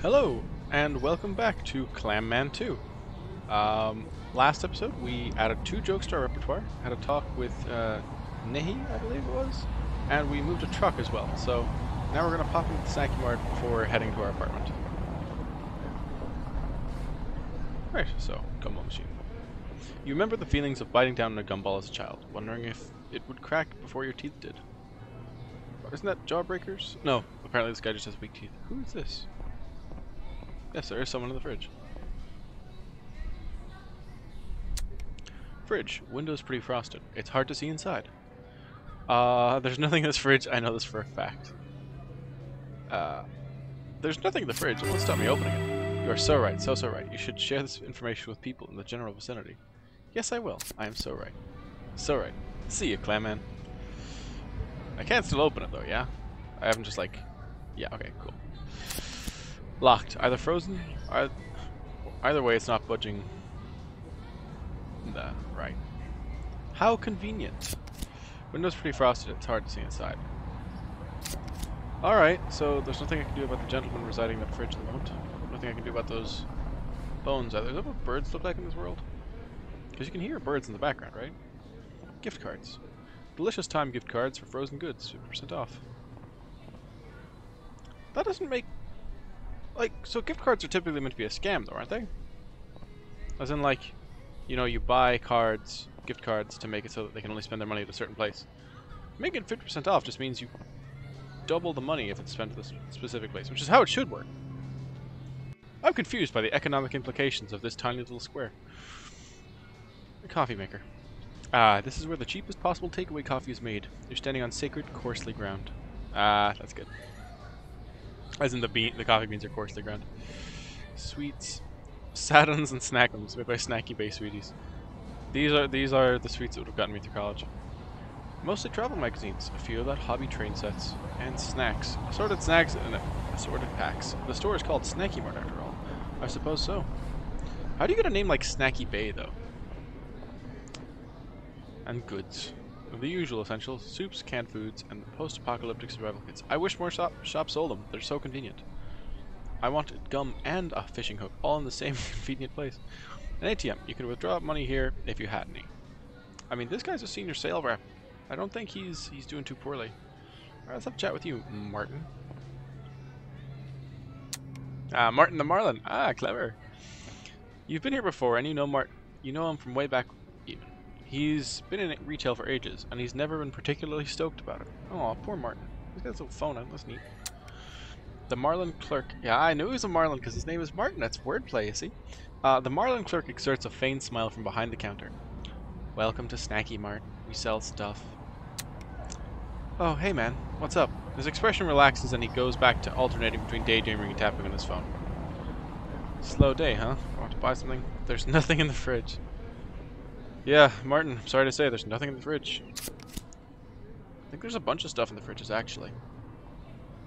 Hello, and welcome back to Clam Man 2. Um, last episode, we added two jokes to our repertoire, had a talk with uh, Nehi, I believe it was, and we moved a truck as well. So now we're going to pop into the Snacky Mart before heading to our apartment. Right, so, gumball machine. You remember the feelings of biting down on a gumball as a child, wondering if it would crack before your teeth did. Isn't that Jawbreakers? No, apparently this guy just has weak teeth. Who is this? Yes, there is someone in the fridge. Fridge. Window's pretty frosted. It's hard to see inside. Uh, there's nothing in this fridge. I know this for a fact. Uh, there's nothing in the fridge. It won't stop me opening it. You are so right, so, so right. You should share this information with people in the general vicinity. Yes, I will. I am so right. So right. See you, Clamman. I can't still open it, though, yeah? I haven't just, like... Yeah, okay, cool. Locked. Either frozen, either way, it's not budging. The right. How convenient. Window's pretty frosted, it's hard to see inside. Alright, so there's nothing I can do about the gentleman residing in the fridge at the moment. Nothing I can do about those bones either. Is that what birds look like in this world? Because you can hear birds in the background, right? Gift cards. Delicious time gift cards for frozen goods, 50% off. That doesn't make like, so gift cards are typically meant to be a scam, though, aren't they? As in, like, you know, you buy cards, gift cards, to make it so that they can only spend their money at a certain place. Making 50% off just means you double the money if it's spent at a specific place, which is how it should work. I'm confused by the economic implications of this tiny little square. A coffee maker. Ah, this is where the cheapest possible takeaway coffee is made. You're standing on sacred, coarsely ground. Ah, that's good. As in the bean, the coffee beans are coarsely ground. Sweets, Satins and Snackums made by Snacky Bay Sweeties. These are these are the sweets that would have gotten me through college. Mostly travel magazines, a few of that hobby train sets, and snacks. Assorted snacks and assorted packs. The store is called Snacky Mart after all. I suppose so. How do you get a name like Snacky Bay though? And goods the usual essentials, soups, canned foods, and post-apocalyptic survival kits. I wish more shop shops sold them. They're so convenient. I wanted gum and a fishing hook, all in the same convenient place. An ATM. You can withdraw money here if you had any. I mean, this guy's a senior sale rep. I don't think he's he's doing too poorly. Alright, let's have a chat with you, Martin. Ah, Martin the Marlin. Ah, clever. You've been here before, and you know Mart. You know him from way back He's been in retail for ages, and he's never been particularly stoked about it. Oh, poor Martin. He's got his little phone on. Neat. The Marlin clerk. Yeah, I knew he was a Marlin because his name is Martin. That's wordplay, you see. Uh, the Marlin clerk exerts a feigned smile from behind the counter. Welcome to Snacky Mart. We sell stuff. Oh, hey man. What's up? His expression relaxes and he goes back to alternating between daydreaming and tapping on his phone. Slow day, huh? Want to buy something? There's nothing in the fridge. Yeah, Martin, sorry to say, there's nothing in the fridge. I think there's a bunch of stuff in the fridges, actually.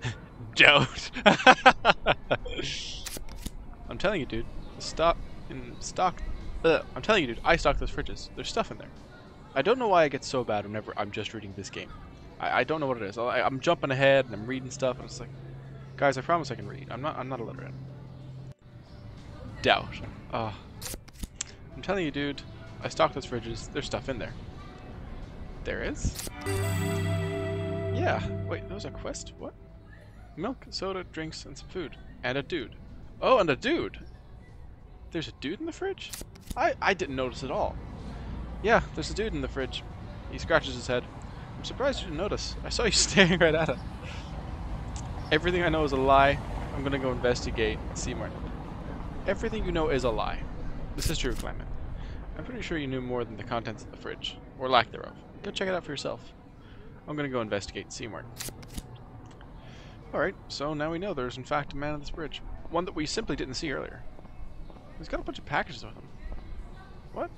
Don't! I'm telling you, dude. Stock in stock. Ugh, I'm telling you, dude. I stock those fridges. There's stuff in there. I don't know why I get so bad whenever I'm just reading this game. I, I don't know what it is. I, am jumping ahead and I'm reading stuff, and it's like, guys, I promise I can read. I'm not. I'm not illiterate. Doubt. Oh. I'm telling you, dude. I stocked those fridges. There's stuff in there. There is? Yeah. Wait, that was a quest? What? Milk, soda, drinks, and some food. And a dude. Oh, and a dude! There's a dude in the fridge? I, I didn't notice at all. Yeah, there's a dude in the fridge. He scratches his head. I'm surprised you didn't notice. I saw you staring right at it. Everything I know is a lie. I'm gonna go investigate Seymour. Everything you know is a lie. This is true, Clamman. I'm pretty sure you knew more than the contents of the fridge, or lack thereof. Go check it out for yourself. I'm gonna go investigate Seymour. Alright, so now we know there's in fact a man on this bridge. One that we simply didn't see earlier. He's got a bunch of packages with him. What?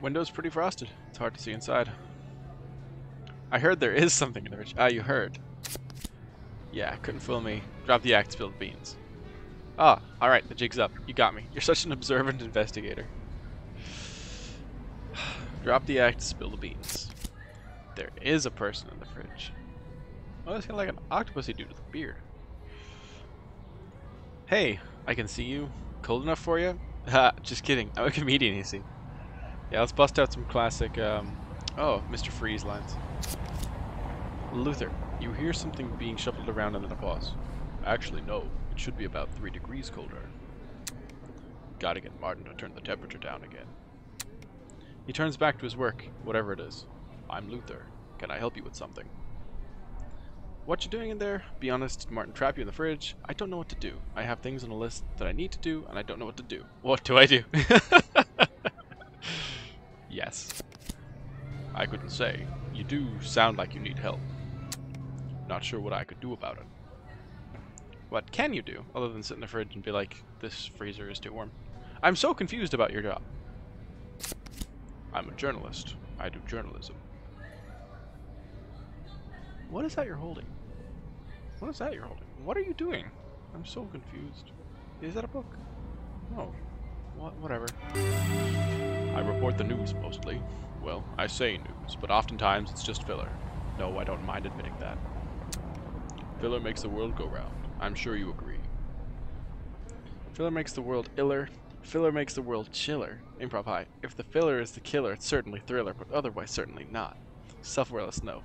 Window's pretty frosted. It's hard to see inside. I heard there is something in the fridge. Ah, you heard. Yeah, couldn't fool me. Drop the axe, spill the beans. Ah, alright, the jig's up. You got me. You're such an observant investigator. Drop the act, spill the beans. There is a person in the fridge. Oh, it's kind of like an octopusy dude with a beard. Hey, I can see you. Cold enough for you? Ha, just kidding. I'm a comedian, you see. Yeah, let's bust out some classic, um, oh, Mr. Freeze lines. Luther, you hear something being shuffled around under the pause. Actually, no. It should be about three degrees colder. Gotta get Martin to turn the temperature down again. He turns back to his work, whatever it is. I'm Luther. Can I help you with something? What you doing in there? Be honest, Martin trap you in the fridge. I don't know what to do. I have things on a list that I need to do, and I don't know what to do. What do I do? yes. I couldn't say. You do sound like you need help. Not sure what I could do about it. What can you do, other than sit in the fridge and be like, this freezer is too warm? I'm so confused about your job. I'm a journalist. I do journalism. What is that you're holding? What is that you're holding? What are you doing? I'm so confused. Is that a book? No. What, whatever. I report the news mostly. Well, I say news, but oftentimes it's just filler. No, I don't mind admitting that. Filler makes the world go round. I'm sure you agree. Filler makes the world iller. Filler makes the world chiller. Improv high. If the filler is the killer, it's certainly thriller, but otherwise certainly not. Self-awareness, no.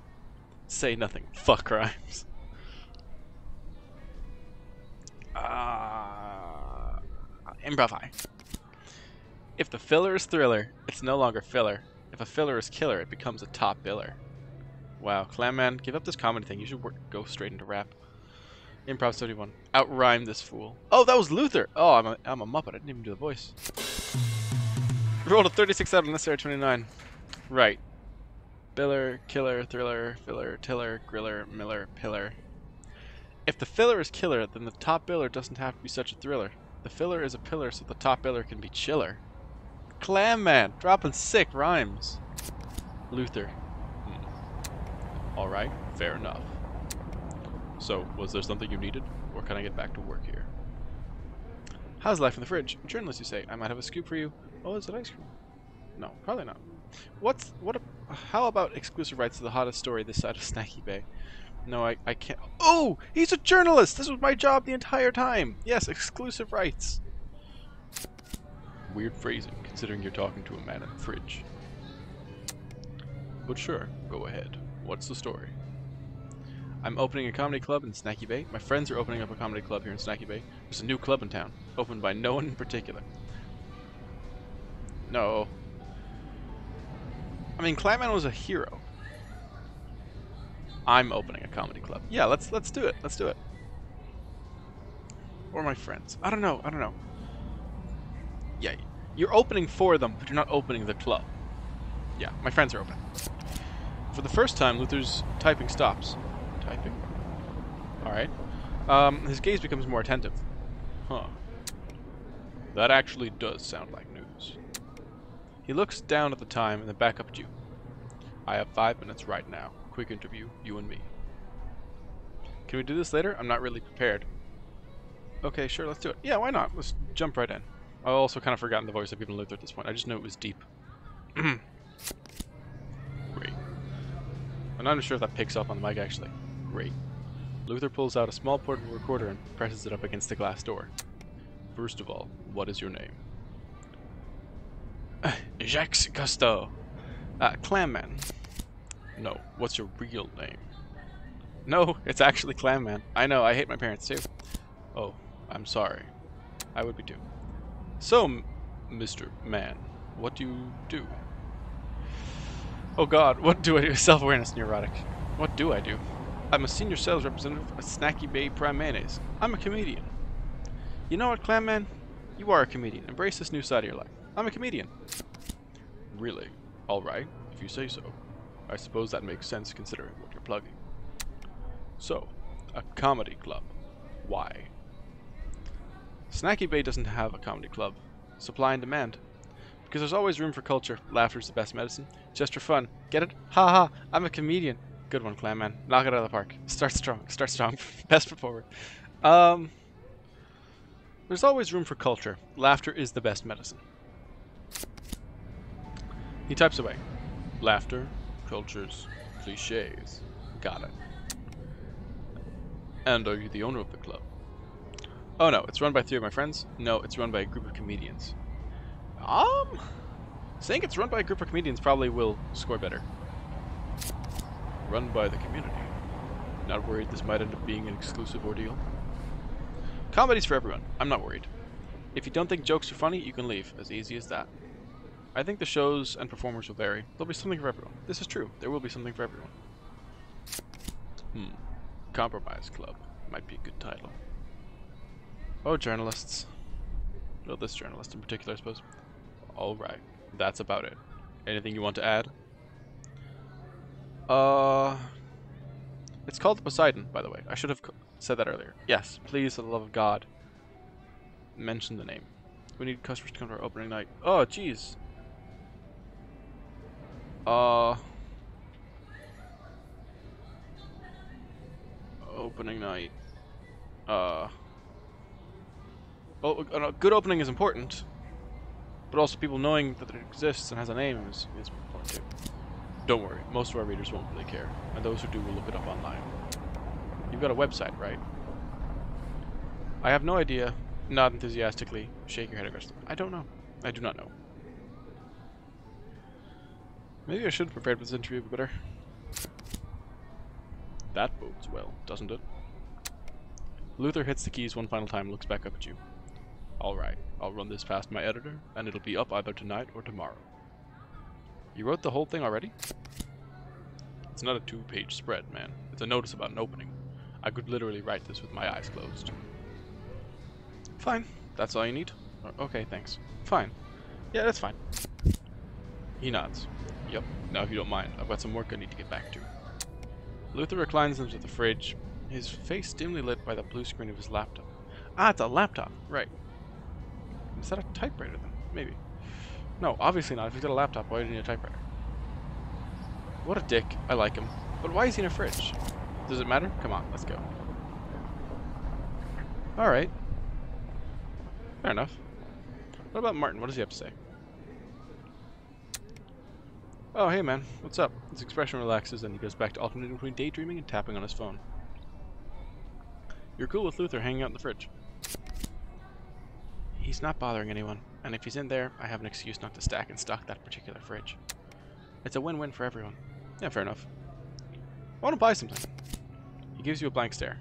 Say nothing. Fuck crimes. Uh, improv high. If the filler is thriller, it's no longer filler. If a filler is killer, it becomes a top biller. Wow, Clamman, give up this comedy thing. You should work, go straight into rap. Improv 71. Outrhyme this fool. Oh, that was Luther! Oh, I'm a, I'm a Muppet. I didn't even do the voice. Rolled a 36 out of necessary 29. Right. Biller, killer, thriller, filler, tiller, griller, miller, pillar. If the filler is killer, then the top biller doesn't have to be such a thriller. The filler is a pillar so the top biller can be chiller. Clam Man, dropping sick rhymes. Luther. Hmm. Alright, fair enough. So, was there something you needed, or can I get back to work here? How's life in the fridge? Journalist, you say. I might have a scoop for you. Oh, is it ice cream? No, probably not. What's what? A, how about exclusive rights to the hottest story this side of Snacky Bay? No, I, I can't. Oh, he's a journalist. This was my job the entire time. Yes, exclusive rights. Weird phrasing, considering you're talking to a man in a fridge. But sure, go ahead. What's the story? I'm opening a comedy club in Snacky Bay. My friends are opening up a comedy club here in Snacky Bay. There's a new club in town, opened by no one in particular. No. I mean, Clamman was a hero. I'm opening a comedy club. Yeah, let's let's do it. Let's do it. Or my friends. I don't know. I don't know. Yeah, you're opening for them, but you're not opening the club. Yeah, my friends are opening. For the first time, Luther's typing stops. Typing? Alright. Um, his gaze becomes more attentive. Huh. That actually does sound like news. He looks down at the time and then back up at you. I have five minutes right now. Quick interview, you and me. Can we do this later? I'm not really prepared. Okay, sure, let's do it. Yeah, why not? Let's jump right in. I've also kind of forgotten the voice I've given Luther at this point. I just know it was deep. Great. I'm not even sure if that picks up on the mic, actually. Great. Luther pulls out a small portable recorder and presses it up against the glass door. First of all, what is your name? Jacques Cousteau. Uh, Clamman. No, what's your real name? No, it's actually Clamman. I know, I hate my parents too. Oh, I'm sorry. I would be too. So, Mr. Man, what do you do? Oh god, what do I do? Self-awareness neurotic. What do I do? I'm a senior sales representative at Snacky Bay Prime Mayonnaise. I'm a comedian. You know what, Clamman? You are a comedian. Embrace this new side of your life. I'm a comedian. Really? Alright, if you say so. I suppose that makes sense considering what you're plugging. So, a comedy club. Why? Snacky Bay doesn't have a comedy club. Supply and demand. Because there's always room for culture. Laughter's the best medicine. Just for fun. Get it? Ha ha! I'm a comedian. Good one, Clam Man. Knock it out of the park. Start strong. Start strong. best foot forward. Um, there's always room for culture. Laughter is the best medicine. He types away. Laughter, cultures, cliches. Got it. And are you the owner of the club? Oh no, it's run by three of my friends. No, it's run by a group of comedians. Um, saying it's run by a group of comedians probably will score better. Run by the community. Not worried this might end up being an exclusive ordeal? Comedy's for everyone. I'm not worried. If you don't think jokes are funny, you can leave. As easy as that. I think the shows and performers will vary. There'll be something for everyone. This is true. There will be something for everyone. Hmm. Compromise Club. Might be a good title. Oh, journalists. Well, this journalist in particular, I suppose. Alright. That's about it. Anything you want to add? Uh... It's called Poseidon, by the way. I should have said that earlier. Yes, please, for the love of God, mention the name. We need customers to come to our opening night. Oh, jeez. Uh... Opening night. Uh... Oh, a good opening is important, but also people knowing that it exists and has a name is, is important too. Don't worry, most of our readers won't really care, and those who do will look it up online. You've got a website, right? I have no idea. Not enthusiastically. Shake your head aggressively. I don't know. I do not know. Maybe I should have prepared for this interview better. That bodes well, doesn't it? Luther hits the keys one final time looks back up at you. Alright, I'll run this past my editor, and it'll be up either tonight or tomorrow. You wrote the whole thing already? It's not a two-page spread, man. It's a notice about an opening. I could literally write this with my eyes closed. Fine. That's all you need? Okay, thanks. Fine. Yeah, that's fine. He nods. Yep. Now if you don't mind, I've got some work I need to get back to. Luther reclines into the fridge, his face dimly lit by the blue screen of his laptop. Ah, it's a laptop. Right. Is that a typewriter then? Maybe. No, obviously not. If he's got a laptop, why do you need a typewriter? What a dick. I like him. But why is he in a fridge? Does it matter? Come on, let's go. Alright. Fair enough. What about Martin? What does he have to say? Oh, hey man, what's up? His expression relaxes and he goes back to alternating between daydreaming and tapping on his phone. You're cool with Luther hanging out in the fridge. He's not bothering anyone, and if he's in there, I have an excuse not to stack and stock that particular fridge. It's a win-win for everyone. Yeah, fair enough. I want to buy something. He gives you a blank stare.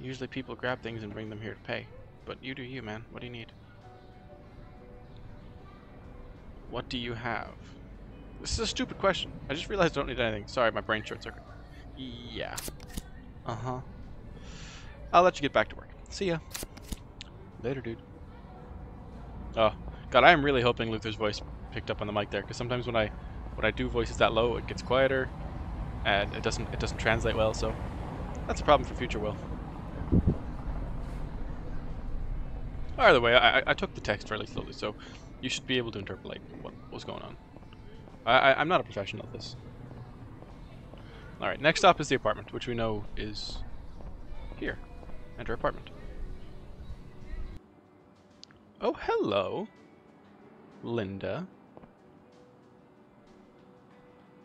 Usually people grab things and bring them here to pay. But you do you, man. What do you need? What do you have? This is a stupid question. I just realized I don't need anything. Sorry, my brain short circuit. Yeah. Uh-huh. I'll let you get back to work. See ya. Later, dude. Oh, God, I am really hoping Luther's voice picked up on the mic there, because sometimes when I when I do voices that low, it gets quieter, and it doesn't it doesn't translate well. So that's a problem for future Will. Either way, I, I took the text fairly slowly, so you should be able to interpolate what was going on. I, I, I'm not a professional at this. Alright, next stop is the apartment, which we know is here. Enter apartment. Oh, hello. Linda.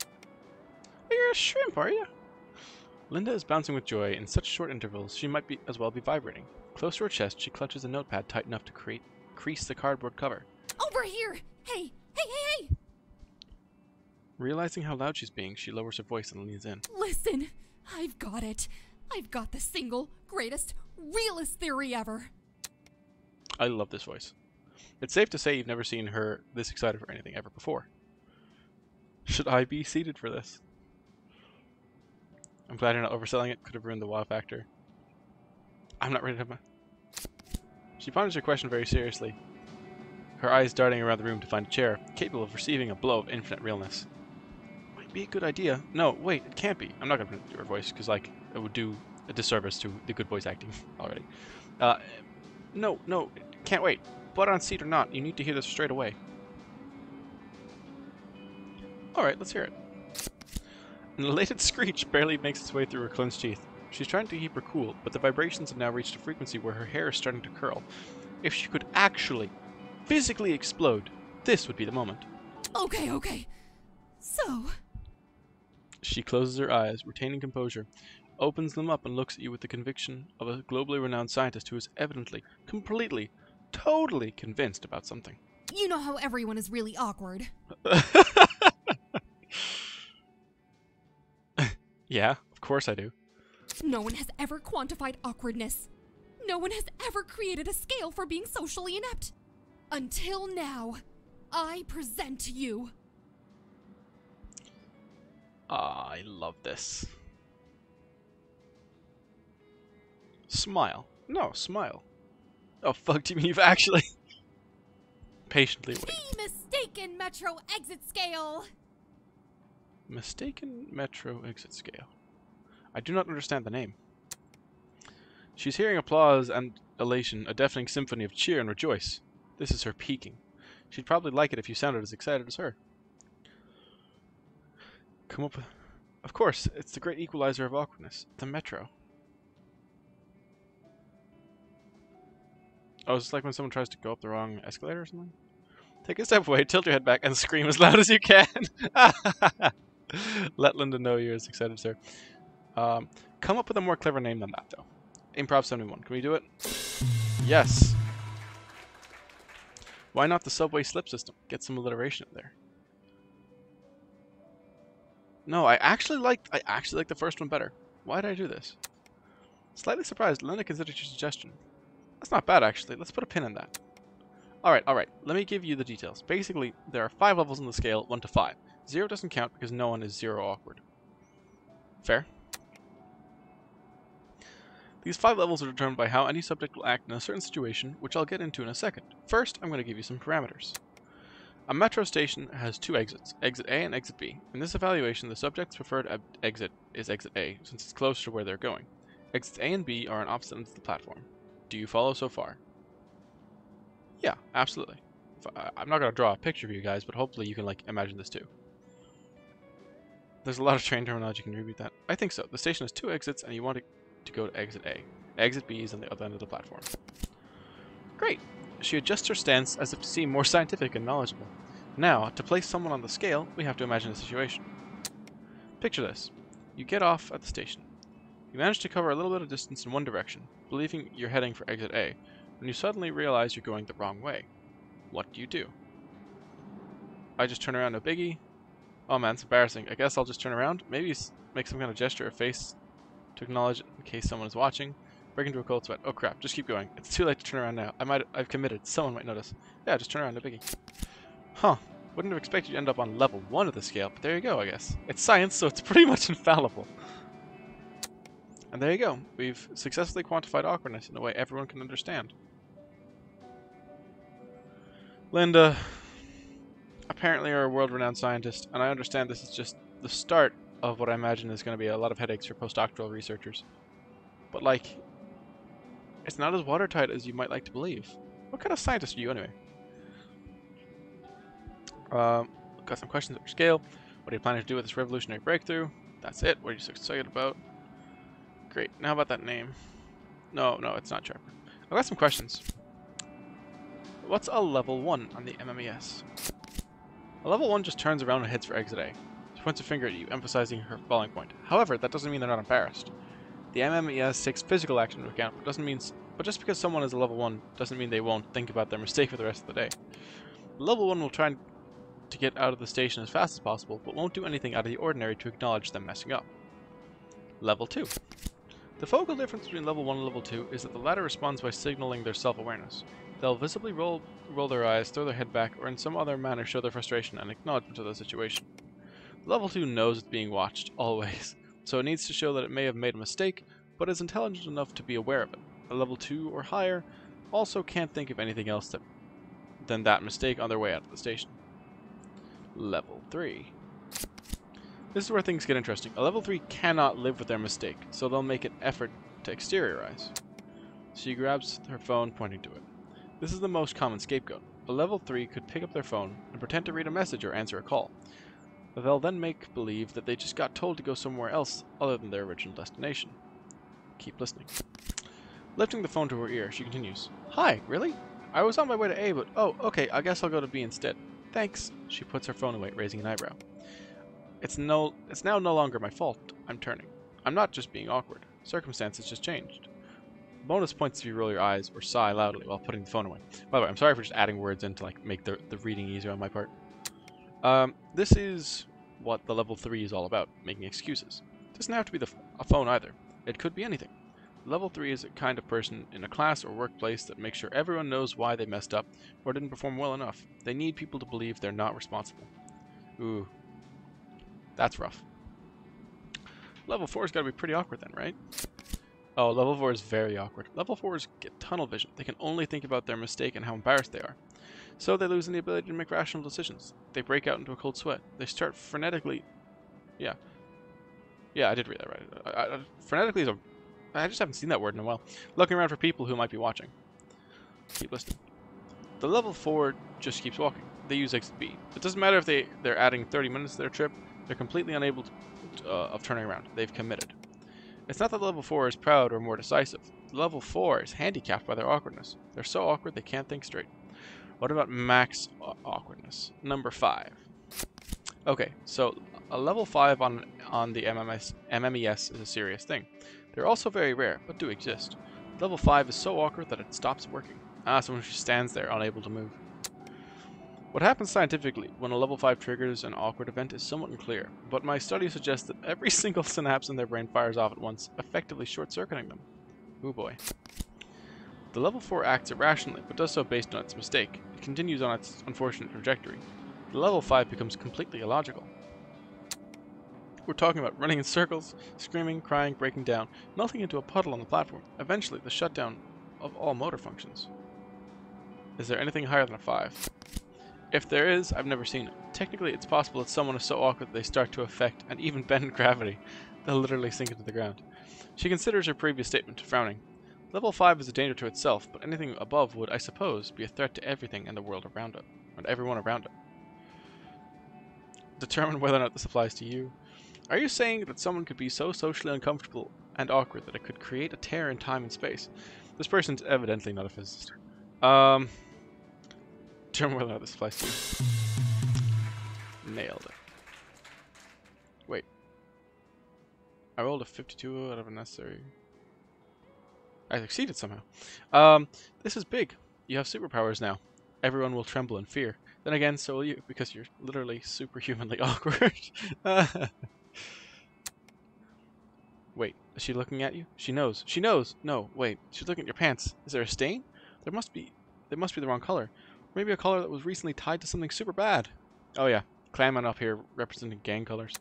Oh, you're a shrimp, are you? Linda is bouncing with joy in such short intervals she might be as well be vibrating. Close to her chest, she clutches a notepad tight enough to create, crease the cardboard cover. Over here! Hey! Hey, hey, hey! Realizing how loud she's being, she lowers her voice and leans in. Listen! I've got it. I've got the single, greatest, realest theory ever. I love this voice. It's safe to say you've never seen her this excited for anything ever before. Should I be seated for this? I'm glad you're not overselling it. Could have ruined the wow factor. I'm not ready to have my... She ponders her question very seriously, her eyes darting around the room to find a chair, capable of receiving a blow of infinite realness. Might be a good idea. No, wait, it can't be. I'm not going to do her voice, because, like, it would do a disservice to the good voice acting already. Uh, no, no, can't wait. Butt on seat or not, you need to hear this straight away. Alright, let's hear it. An elated screech barely makes its way through her clenched teeth. She's trying to keep her cool, but the vibrations have now reached a frequency where her hair is starting to curl. If she could actually, physically explode, this would be the moment. Okay, okay. So, She closes her eyes, retaining composure. opens them up and looks at you with the conviction of a globally renowned scientist who is evidently, completely, totally convinced about something. You know how everyone is really awkward. yeah, of course I do. No one has ever quantified awkwardness. No one has ever created a scale for being socially inept. Until now, I present to you. Ah, I love this. Smile. No, smile. Oh, fuck, do you mean you've actually... Patiently wait. Mistaken metro exit scale! Mistaken Metro Exit Scale. I do not understand the name. She's hearing applause and elation, a deafening symphony of cheer and rejoice. This is her peaking. She'd probably like it if you sounded as excited as her. Come up with... Of course, it's the great equalizer of awkwardness, the Metro. Oh, it's like when someone tries to go up the wrong escalator or something? Take a step away, tilt your head back, and scream as loud as you can. Let Linda know you're as excited her. Um, come up with a more clever name than that, though. Improv 71. Can we do it? Yes. Why not the subway slip system? Get some alliteration in there. No, I actually liked I actually like the first one better. Why did I do this? Slightly surprised, Linda considered your suggestion. That's not bad actually. Let's put a pin in that. Alright, alright. Let me give you the details. Basically, there are five levels on the scale, 1 to 5. Zero doesn't count because no one is zero awkward. Fair? These five levels are determined by how any subject will act in a certain situation, which I'll get into in a second. First, I'm going to give you some parameters. A metro station has two exits, exit A and exit B. In this evaluation, the subject's preferred exit is exit A, since it's closer to where they're going. Exits A and B are on opposite ends of the platform. Do you follow so far? Yeah, absolutely. I'm not going to draw a picture for you guys, but hopefully you can like imagine this too. There's a lot of train terminology you can repeat that. I think so. The station has two exits, and you want to go to exit A. Exit B is on the other end of the platform. Great. She adjusts her stance as if to seem more scientific and knowledgeable. Now, to place someone on the scale, we have to imagine a situation. Picture this. You get off at the station. You manage to cover a little bit of distance in one direction, believing you're heading for exit A, when you suddenly realize you're going the wrong way. What do you do? I just turn around no biggie, Oh man, it's embarrassing. I guess I'll just turn around. Maybe make some kind of gesture or face to acknowledge in case someone is watching. Break into a cold sweat. Oh crap, just keep going. It's too late to turn around now. I might I've committed. Someone might notice. Yeah, just turn around, no biggie. Huh. Wouldn't have expected you to end up on level 1 of the scale, but there you go, I guess. It's science, so it's pretty much infallible. And there you go. We've successfully quantified awkwardness in a way everyone can understand. Linda, apparently you're a world-renowned scientist, and I understand this is just the start of what I imagine is going to be a lot of headaches for postdoctoral researchers. But, like, it's not as watertight as you might like to believe. What kind of scientist are you, anyway? Um, got some questions at your scale. What are you planning to do with this revolutionary breakthrough? That's it. What are you so excited about? Great. Now about that name. No, no, it's not Trevor. I've got some questions. What's a level 1 on the MMES? A level 1 just turns around and heads for exit A. She points a finger at you, emphasizing her falling point. However, that doesn't mean they're not embarrassed. The MMES takes physical action into account, but doesn't mean but just because someone is a level 1 doesn't mean they won't think about their mistake for the rest of the day. Level 1 will try to get out of the station as fast as possible, but won't do anything out of the ordinary to acknowledge them messing up. Level 2. The focal difference between level 1 and level 2 is that the latter responds by signaling their self-awareness. They'll visibly roll, roll their eyes, throw their head back, or in some other manner show their frustration and acknowledgement of the situation. Level 2 knows it's being watched, always, so it needs to show that it may have made a mistake, but is intelligent enough to be aware of it. A level 2 or higher also can't think of anything else to, than that mistake on their way out of the station. Level 3. This is where things get interesting. A level 3 cannot live with their mistake, so they'll make an effort to exteriorize. She grabs her phone, pointing to it. This is the most common scapegoat. A level 3 could pick up their phone and pretend to read a message or answer a call. They'll then make believe that they just got told to go somewhere else other than their original destination. Keep listening. Lifting the phone to her ear, she continues. Hi, really? I was on my way to A, but oh, okay, I guess I'll go to B instead. Thanks. She puts her phone away, raising an eyebrow. It's no it's now no longer my fault. I'm turning. I'm not just being awkward. Circumstances just changed. Bonus points if you roll your eyes or sigh loudly while putting the phone away. By the way, I'm sorry for just adding words in to like make the, the reading easier on my part. Um, this is what the level 3 is all about, making excuses. It doesn't have to be the, a phone either. It could be anything. Level 3 is a kind of person in a class or workplace that makes sure everyone knows why they messed up or didn't perform well enough. They need people to believe they're not responsible. Ooh. That's rough. Level 4's gotta be pretty awkward then, right? Oh, level 4 is very awkward. Level 4s get tunnel vision. They can only think about their mistake and how embarrassed they are. So they lose the ability to make rational decisions. They break out into a cold sweat. They start frenetically... Yeah. Yeah, I did read that right. I, I, frenetically is a... I just haven't seen that word in a while. Looking around for people who might be watching. Keep listening. The level 4 just keeps walking. They use exit B. It doesn't matter if they, they're adding 30 minutes to their trip. They're completely unable to, uh, of turning around. They've committed. It's not that level 4 is proud or more decisive. Level 4 is handicapped by their awkwardness. They're so awkward they can't think straight. What about max awkwardness? Number 5. Okay, so a level 5 on on the MMS, MMES is a serious thing. They're also very rare, but do exist. Level 5 is so awkward that it stops working. Ah, someone just stands there, unable to move. What happens scientifically when a level 5 triggers an awkward event is somewhat unclear, but my study suggests that every single synapse in their brain fires off at once, effectively short-circuiting them. Oh boy. The level 4 acts irrationally, but does so based on its mistake. It continues on its unfortunate trajectory. The level 5 becomes completely illogical. We're talking about running in circles, screaming, crying, breaking down, melting into a puddle on the platform, eventually the shutdown of all motor functions. Is there anything higher than a 5? If there is, I've never seen it. Technically, it's possible that someone is so awkward that they start to affect and even bend gravity. They'll literally sink into the ground. She considers her previous statement, frowning. Level 5 is a danger to itself, but anything above would, I suppose, be a threat to everything in the world around it, and everyone around it. Determine whether or not this applies to you. Are you saying that someone could be so socially uncomfortable and awkward that it could create a tear in time and space? This person's evidently not a physicist. Um, or not this applies. Nailed it. Wait. I rolled a 52 out of a necessary. I succeeded somehow. Um, this is big. You have superpowers now. Everyone will tremble in fear. Then again, so will you, because you're literally superhumanly awkward. wait, is she looking at you? She knows. She knows. No, wait. She's looking at your pants. Is there a stain? There must be. They must be the wrong color. Maybe a color that was recently tied to something super bad. Oh yeah, Clamman up here representing gang colors.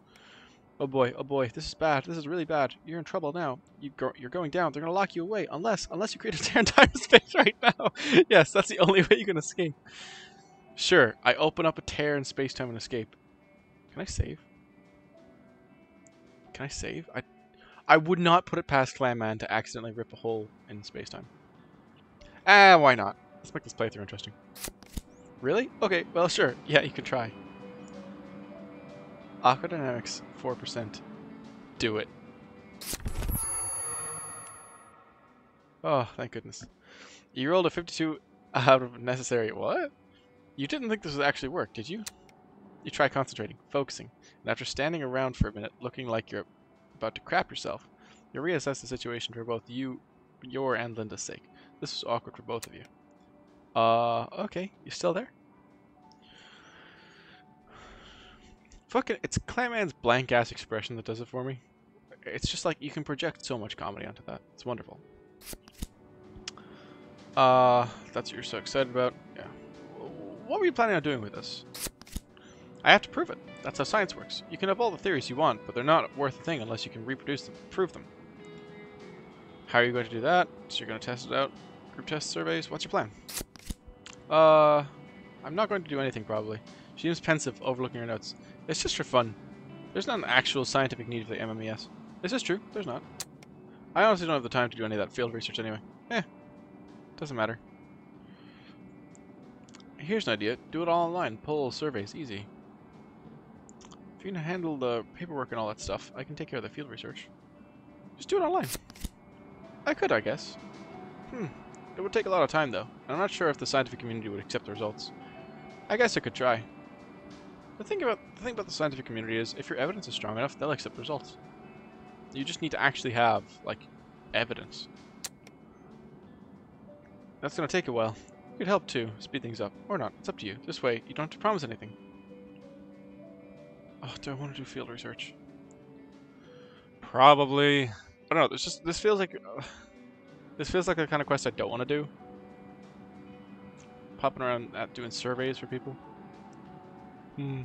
Oh boy, oh boy, this is bad. This is really bad. You're in trouble now. You go, you're going down. They're gonna lock you away unless unless you create a tear in space right now. yes, that's the only way you can escape. Sure, I open up a tear in space time and escape. Can I save? Can I save? I I would not put it past Clamman to accidentally rip a hole in space time. Ah, why not? Let's make this playthrough interesting. Really? Okay, well sure. Yeah, you can try. Aquadynamics, 4%. Do it. Oh, thank goodness. You rolled a 52 out of necessary. What? You didn't think this would actually work, did you? You try concentrating, focusing, and after standing around for a minute looking like you're about to crap yourself, you reassess the situation for both you, your and Linda's sake. This was awkward for both of you. Uh, okay. You still there? Fucking, it's Clamman's blank ass expression that does it for me. It's just like you can project so much comedy onto that. It's wonderful. Uh, that's what you're so excited about. Yeah. What were you planning on doing with this? I have to prove it. That's how science works. You can have all the theories you want, but they're not worth a thing unless you can reproduce them, prove them. How are you going to do that? So you're going to test it out? Group test surveys? What's your plan? Uh, I'm not going to do anything probably. She seems pensive, overlooking her notes. It's just for fun. There's not an actual scientific need for the MMES. This is true. There's not. I honestly don't have the time to do any of that field research anyway. Eh. Doesn't matter. Here's an idea. Do it all online. Pull surveys. Easy. If you can handle the paperwork and all that stuff, I can take care of the field research. Just do it online. I could, I guess. Hmm. It would take a lot of time, though, and I'm not sure if the scientific community would accept the results. I guess I could try. The thing about the thing about the scientific community is, if your evidence is strong enough, they'll accept the results. You just need to actually have, like, evidence. That's gonna take a while. You could help too, speed things up. Or not, it's up to you. This way, you don't have to promise anything. Oh, do I want to do field research? Probably. I don't know, this just, this feels like, uh, this feels like the kind of quest I don't want to do. Popping around at doing surveys for people. Hmm.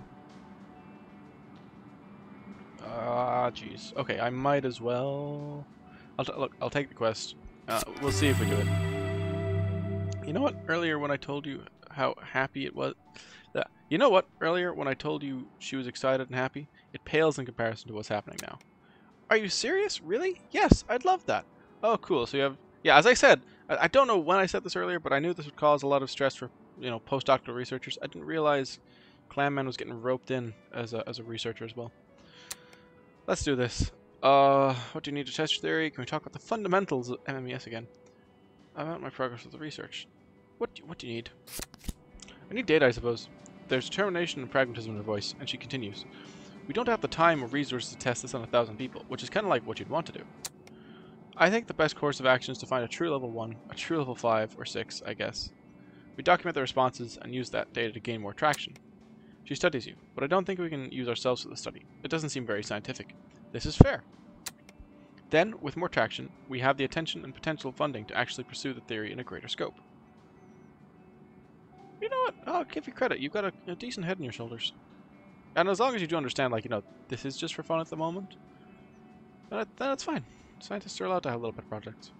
Ah, jeez. Okay, I might as well. I'll t look. I'll take the quest. Uh, we'll see if we do it. You know what? Earlier when I told you how happy it was, that you know what? Earlier when I told you she was excited and happy, it pales in comparison to what's happening now. Are you serious? Really? Yes, I'd love that. Oh, cool. So you have, yeah. As I said, I, don't know when I said this earlier, but I knew this would cause a lot of stress for you know postdoctoral researchers. I didn't realize Clamman was getting roped in as a as a researcher as well. Let's do this. Uh, what do you need to test your theory? Can we talk about the fundamentals of MMES again? About my progress with the research. What do, what do you need? I need data, I suppose. There's determination and pragmatism in her voice, and she continues. We don't have the time or resources to test this on a thousand people, which is kind of like what you'd want to do. I think the best course of action is to find a true level 1, a true level 5, or 6, I guess. We document the responses and use that data to gain more traction. She studies you, but I don't think we can use ourselves for the study. It doesn't seem very scientific. This is fair. Then, with more traction, we have the attention and potential funding to actually pursue the theory in a greater scope. You know what? I'll give you credit. You've got a, a decent head on your shoulders. And as long as you do understand, like, you know, this is just for fun at the moment, then, then that's fine. Scientists are allowed to have little pet projects.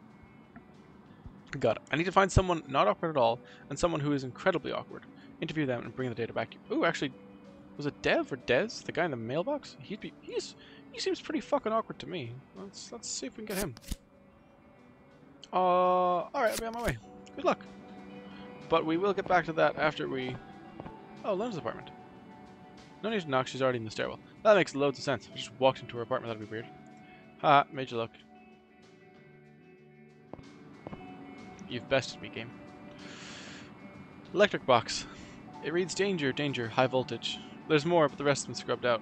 Got it. I need to find someone not awkward at all, and someone who is incredibly awkward. Interview them and bring the data back. Ooh, actually, was it Dev or Dez, the guy in the mailbox? He'd be. He's. He seems pretty fucking awkward to me. Let's let's see if we can get him. Uh, all right, I'll be on my way. Good luck. But we will get back to that after we. Oh, Lona's apartment. No need to knock. She's already in the stairwell. That makes loads of sense. I just walked into her apartment, that'd be weird. Ha! Made you look. You've bested me, game. Electric box. It reads danger, danger, high voltage. There's more, but the rest of them scrubbed out.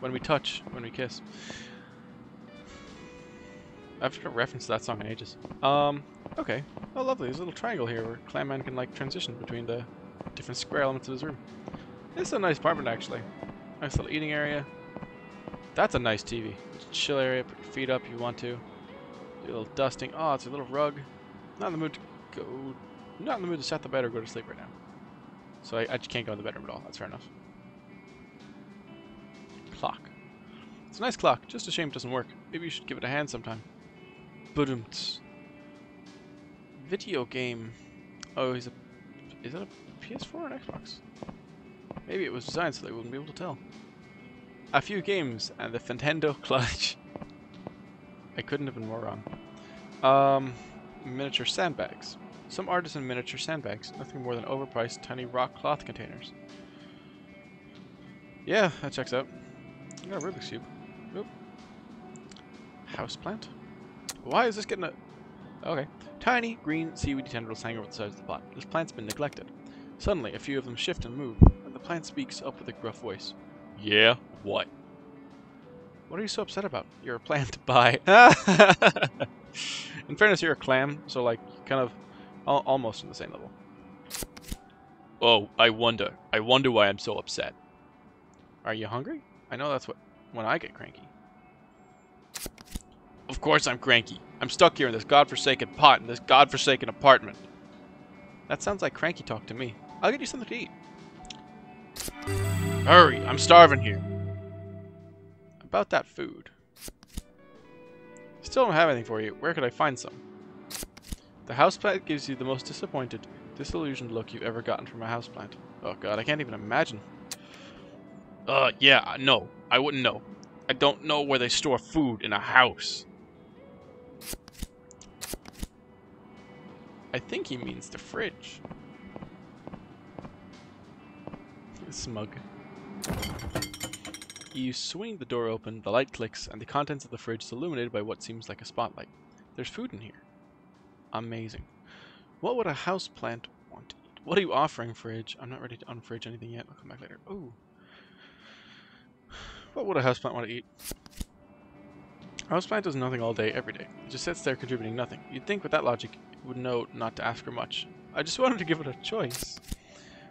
When we touch, when we kiss. I've a reference to that song in ages. Um, okay. Oh, lovely. There's a little triangle here where Clamman can, like, transition between the different square elements of his room. This is a nice apartment, actually. Nice little eating area. That's a nice TV. Chill area, put your feet up if you want to. Do a little dusting. Oh, it's a little rug. Not in the mood to go... Not in the mood to set the bed or go to sleep right now. So I, I just can't go in the bedroom at all. That's fair enough. Clock. It's a nice clock. Just a shame it doesn't work. Maybe you should give it a hand sometime. Budumts. Video game. Oh, is it? Is it a PS4 or an Xbox? Maybe it was designed so they wouldn't be able to tell. A few games and the Nintendo clutch. I couldn't have been more wrong. Um, miniature sandbags. Some artisan miniature sandbags, nothing more than overpriced tiny rock cloth containers. Yeah, that checks out. I got a Rubik's Cube. Oop. Houseplant? Why is this getting a... Okay. Tiny, green, seaweedy tendrils hang over the sides of the pot. This plant's been neglected. Suddenly, a few of them shift and move, and the plant speaks up with a gruff voice. Yeah? What? What are you so upset about? You're a plant. Bye. In fairness, you're a clam, so like, kind of Al almost on the same level. Oh, I wonder. I wonder why I'm so upset. Are you hungry? I know that's what when I get cranky. Of course I'm cranky. I'm stuck here in this godforsaken pot in this godforsaken apartment. That sounds like cranky talk to me. I'll get you something to eat. Hurry, I'm starving here. About that food. Still don't have anything for you. Where could I find some? The houseplant gives you the most disappointed, disillusioned look you've ever gotten from a houseplant. Oh god, I can't even imagine. Uh, yeah, no. I wouldn't know. I don't know where they store food in a house. I think he means the fridge. Smug. You swing the door open, the light clicks, and the contents of the fridge is illuminated by what seems like a spotlight. There's food in here. Amazing. What would a house plant want to eat? What are you offering, Fridge? I'm not ready to unfridge anything yet. I'll come back later. Ooh. What would a house plant want to eat? Houseplant does nothing all day, every day. It just sits there contributing nothing. You'd think with that logic, it would know not to ask for much. I just wanted to give it a choice.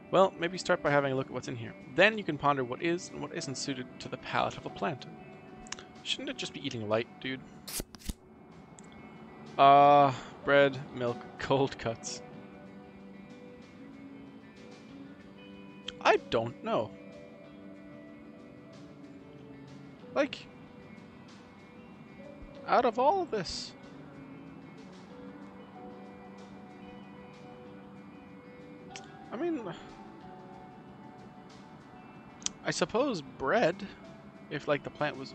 Well, maybe start by having a look at what's in here. Then you can ponder what is and what isn't suited to the palate of a plant. Shouldn't it just be eating light, dude? Ah, uh, bread, milk, cold cuts. I don't know. Like, out of all of this, I mean, I suppose bread, if like the plant was,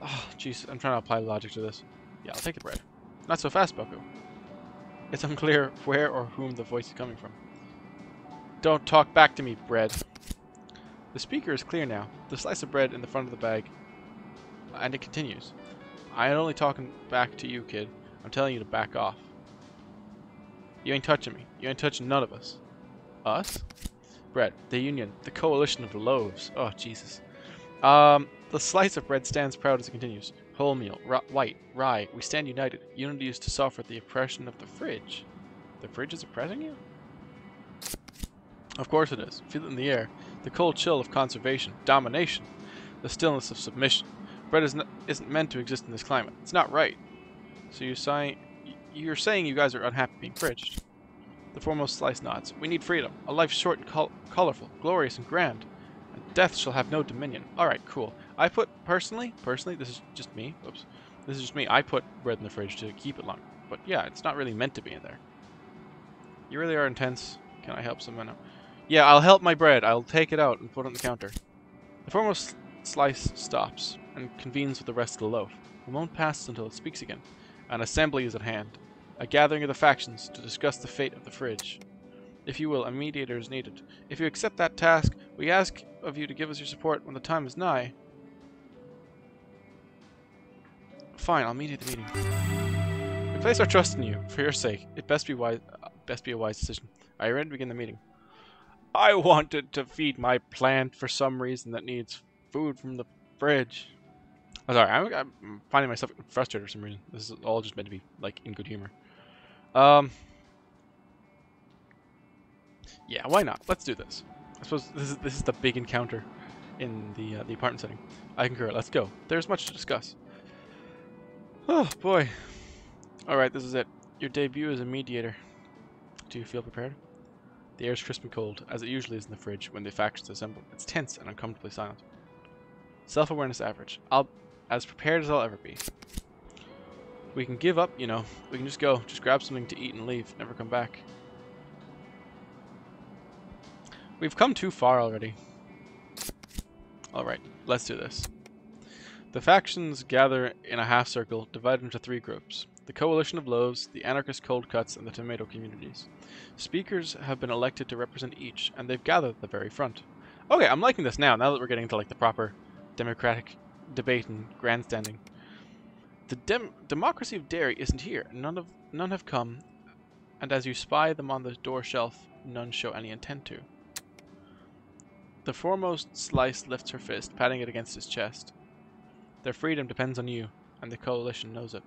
oh jeez, I'm trying to apply logic to this. Yeah, I'll take the bread. Not so fast, Boku. It's unclear where or whom the voice is coming from. Don't talk back to me, bread. The speaker is clear now. The slice of bread in the front of the bag. And it continues. I ain't only talking back to you, kid. I'm telling you to back off. You ain't touching me. You ain't touching none of us. Us? Bread. The Union. The coalition of the loaves. Oh, Jesus. Um, the slice of bread stands proud as it continues. Wholemeal, white, rye, we stand united. Unity is to suffer the oppression of the fridge. The fridge is oppressing you? Of course it is. Feel it in the air. The cold chill of conservation, domination, the stillness of submission. Bread is isn't meant to exist in this climate. It's not right. So you're saying you're saying you guys are unhappy being fridged. The foremost slice nods. We need freedom. A life short and col colorful, glorious and grand. And death shall have no dominion. Alright, cool. I put, personally, personally, this is just me. Oops. This is just me. I put bread in the fridge to keep it long. But yeah, it's not really meant to be in there. You really are intense. Can I help someone out? Yeah, I'll help my bread. I'll take it out and put it on the counter. The foremost slice stops and convenes with the rest of the loaf. A moment passes until it speaks again. An assembly is at hand. A gathering of the factions to discuss the fate of the fridge. If you will, a mediator is needed. If you accept that task, we ask of you to give us your support when the time is nigh. Fine, I'll mediate the meeting. We place our trust in you. For your sake, it best be wise. Best be a wise decision. Are you ready to begin the meeting? I wanted to feed my plant for some reason that needs food from the fridge. Oh, sorry, I'm, I'm, finding myself frustrated for some reason. This is all just meant to be, like, in good humor. Um, yeah, why not? Let's do this. I suppose this is, this is the big encounter in the, uh, the apartment setting. I concur. Let's go. There's much to discuss. Oh, boy. Alright, this is it. Your debut as a mediator. Do you feel prepared? The air is crisp and cold, as it usually is in the fridge when the factions assemble. It's tense and uncomfortably silent. Self-awareness average. I'll as prepared as I'll ever be. We can give up, you know. We can just go. Just grab something to eat and leave. Never come back. We've come too far already. Alright, let's do this. The factions gather in a half circle, divided into three groups. The Coalition of Loaves, the Anarchist Cold Cuts, and the Tomato Communities. Speakers have been elected to represent each, and they've gathered at the very front. Okay, I'm liking this now, now that we're getting to like the proper democratic debate and grandstanding. The dem democracy of dairy isn't here. None of none have come, and as you spy them on the door shelf, none show any intent to. The foremost slice lifts her fist, patting it against his chest. Their freedom depends on you, and the coalition knows it.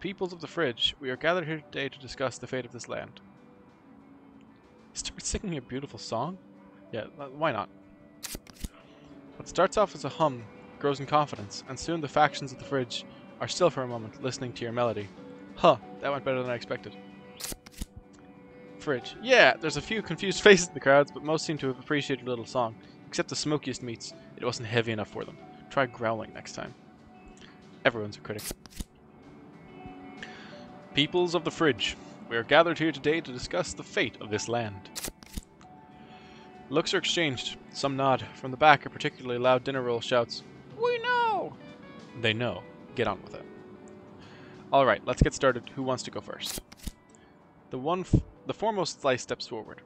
Peoples of the fridge, we are gathered here today to discuss the fate of this land. Start singing a beautiful song? Yeah, why not? What starts off as a hum grows in confidence, and soon the factions of the fridge are still for a moment listening to your melody. Huh, that went better than I expected. Fridge. Yeah, there's a few confused faces in the crowds, but most seem to have appreciated a little song. Except the smokiest meats. It wasn't heavy enough for them. Try growling next time. Everyone's a critic. Peoples of the Fridge. We are gathered here today to discuss the fate of this land. Looks are exchanged. Some nod. From the back, a particularly loud dinner roll shouts, We know! They know. Get on with it. Alright, let's get started. Who wants to go first? The one, the foremost slice steps forward.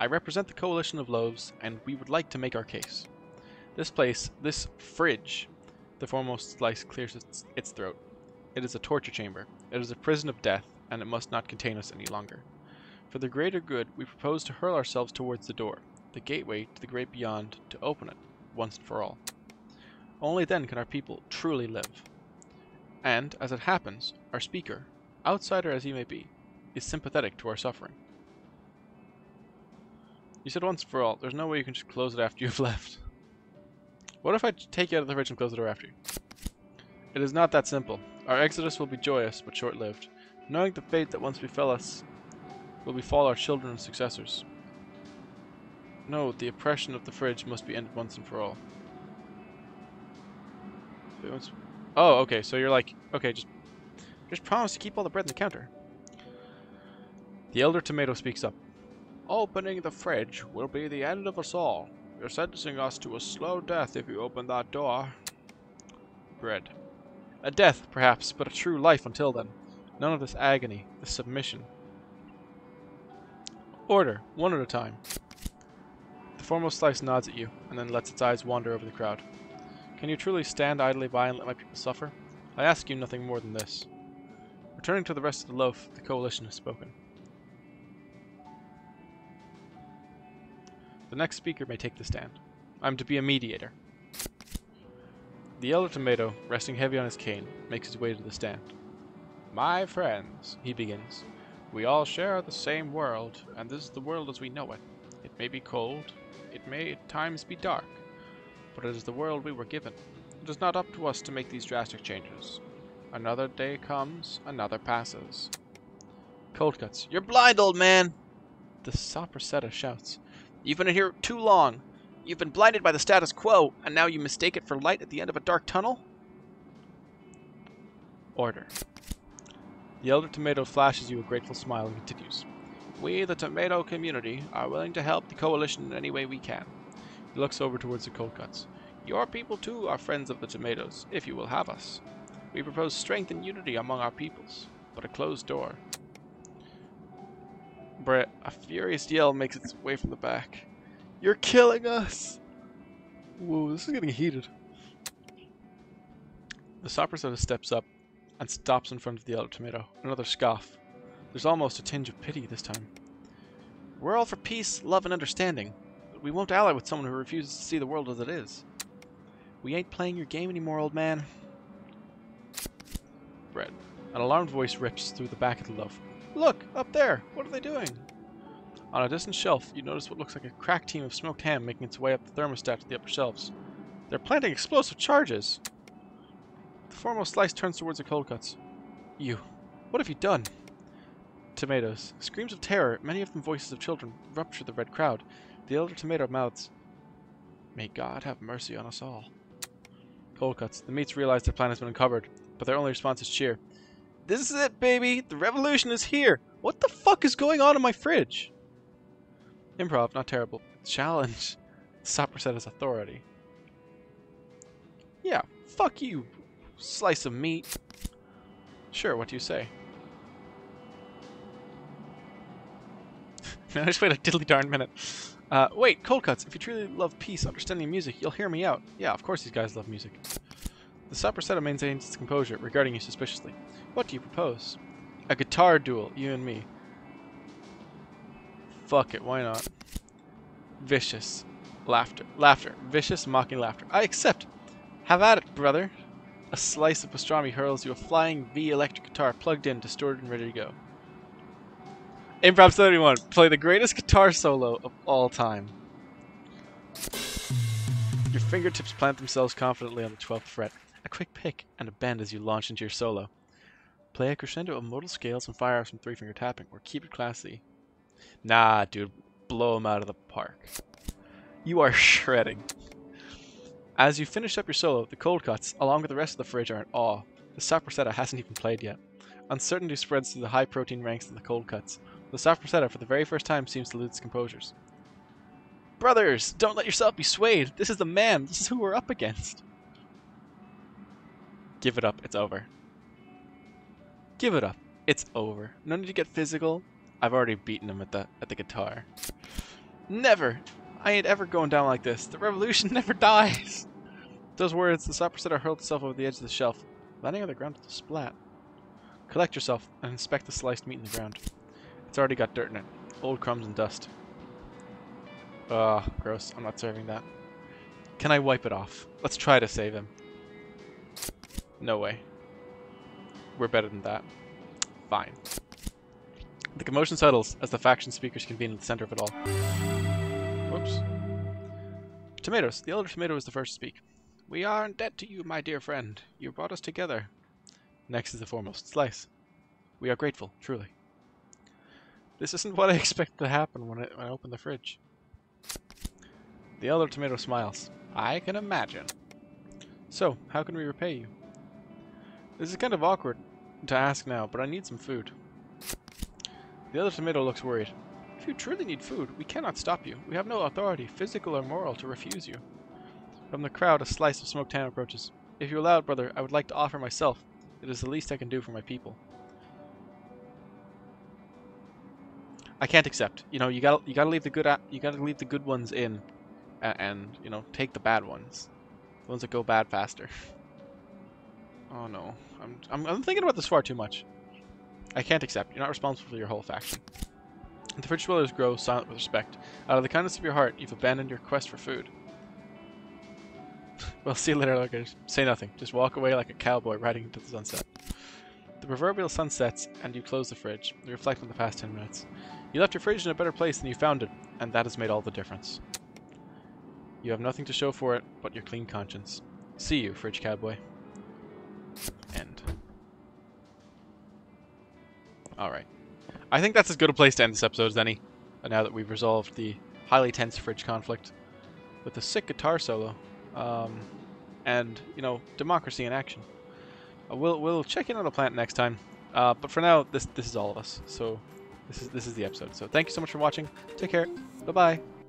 I represent the Coalition of Loaves, and we would like to make our case. This place, this fridge, the foremost slice clears its, its throat. It is a torture chamber. It is a prison of death, and it must not contain us any longer. For the greater good, we propose to hurl ourselves towards the door, the gateway to the great beyond, to open it, once and for all. Only then can our people truly live. And, as it happens, our speaker, outsider as he may be, is sympathetic to our suffering. You said once for all, there's no way you can just close it after you've left. What if I take you out of the fridge and close the door after you? It is not that simple. Our exodus will be joyous, but short-lived, knowing the fate that once befell us will befall our children and successors. No, the oppression of the fridge must be ended once and for all. Oh, okay, so you're like, okay, just, just promise to keep all the bread in the counter. The elder tomato speaks up. Opening the fridge will be the end of us all. You're sentencing us to a slow death if you open that door. Bread. A death, perhaps, but a true life until then. None of this agony, this submission. Order, one at a time. The foremost slice nods at you, and then lets its eyes wander over the crowd. Can you truly stand idly by and let my people suffer? I ask you nothing more than this. Returning to the rest of the loaf, the coalition has spoken. The next speaker may take the stand. I'm to be a mediator. The elder tomato, resting heavy on his cane, makes his way to the stand. My friends, he begins, we all share the same world, and this is the world as we know it. It may be cold, it may at times be dark, but it is the world we were given. It is not up to us to make these drastic changes. Another day comes, another passes. Cold cuts. You're blind, old man! The Soprasetta shouts. You've been here too long. You've been blinded by the status quo, and now you mistake it for light at the end of a dark tunnel? Order. The elder tomato flashes you a grateful smile and continues. We, the tomato community, are willing to help the coalition in any way we can. He looks over towards the cold cuts. Your people too are friends of the tomatoes, if you will have us. We propose strength and unity among our peoples, but a closed door. Brett, a furious yell makes its way from the back. You're killing us! Whoa, this is getting heated. The Soprasetta steps up and stops in front of the elder tomato. Another scoff. There's almost a tinge of pity this time. We're all for peace, love, and understanding, we won't ally with someone who refuses to see the world as it is. We ain't playing your game anymore, old man. Brett. An alarmed voice rips through the back of the loaf. Look, up there! What are they doing? On a distant shelf, you notice what looks like a crack team of smoked ham making its way up the thermostat to the upper shelves. They're planting explosive charges! The foremost slice turns towards the cold cuts. You. What have you done? Tomatoes. Screams of terror, many of them voices of children, rupture the red crowd. The elder tomato mouths. May God have mercy on us all. Cold cuts. The meats realize their plan has been uncovered, but their only response is cheer. This is it, baby! The revolution is here! What the fuck is going on in my fridge? Improv, not terrible. Challenge. Soprasetta's authority. Yeah, fuck you, slice of meat. Sure, what do you say? Man, I just wait a diddly darn minute. Uh, wait, cold cuts. If you truly love peace, understanding music, you'll hear me out. Yeah, of course these guys love music. The Soprasetta maintains its composure, regarding you suspiciously. What do you propose? A guitar duel, you and me. Fuck it, why not? Vicious. Laughter. Laughter. Vicious, mocking laughter. I accept. Have at it, brother. A slice of pastrami hurls you a flying V electric guitar plugged in, distorted, and ready to go. Improv 71. Play the greatest guitar solo of all time. Your fingertips plant themselves confidently on the 12th fret. A quick pick and a bend as you launch into your solo. Play a crescendo of modal scales and fire off some three finger tapping, or keep it classy. Nah, dude, blow them out of the park. You are shredding. As you finish up your solo, the cold cuts, along with the rest of the fridge, are in awe. The Soprasetta hasn't even played yet. Uncertainty spreads through the high protein ranks of the cold cuts. The Soprasetta, for the very first time, seems to lose its composures. Brothers, don't let yourself be swayed. This is the man. This is who we're up against. Give it up. It's over. Give it up. It's over. No need to get physical. I've already beaten him at the at the guitar. Never. I ain't ever going down like this. The revolution never dies. Those words, the Soprasetta hurled itself over the edge of the shelf, landing on the ground with a splat. Collect yourself and inspect the sliced meat in the ground. It's already got dirt in it. Old crumbs and dust. Ugh, gross. I'm not serving that. Can I wipe it off? Let's try to save him. No way. we're better than that. Fine. The commotion settles as the faction speakers convene at the center of it all. Whoops. Tomatoes. The elder tomato is the first to speak. We are in debt to you, my dear friend. You brought us together. Next is the foremost. Slice. We are grateful, truly. This isn't what I expect to happen when I, when I opened the fridge. The elder tomato smiles. I can imagine. So, how can we repay you? This is kind of awkward to ask now, but I need some food. The other tomato looks worried. If you truly need food, we cannot stop you. We have no authority, physical or moral, to refuse you. From the crowd, a slice of smoked ham approaches. If you allow it, brother, I would like to offer myself. It is the least I can do for my people. I can't accept. You know, you got you got to leave the good you got to leave the good ones in, and, and you know take the bad ones, the ones that go bad faster. oh no, I'm, I'm I'm thinking about this far too much. I can't accept. You're not responsible for your whole faction. The fridge dwellers grow silent with respect. Out of the kindness of your heart, you've abandoned your quest for food. well, see you later, lookers. Say nothing. Just walk away like a cowboy riding into the sunset. The proverbial sun sets, and you close the fridge. You reflect on the past ten minutes. You left your fridge in a better place than you found it, and that has made all the difference. You have nothing to show for it but your clean conscience. See you, fridge cowboy. End. Alright. I think that's as good a place to end this episode as any, now that we've resolved the highly tense fridge conflict with a sick guitar solo, um, and, you know, democracy in action. Uh, we'll, we'll check in on the plant next time, uh, but for now, this, this is all of us, so this is, this is the episode. So thank you so much for watching, take care, bye-bye.